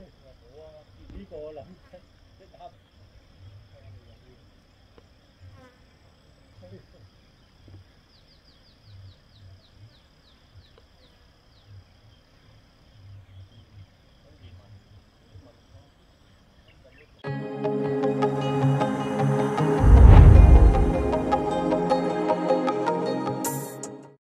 我啊，呢、己过啦，打。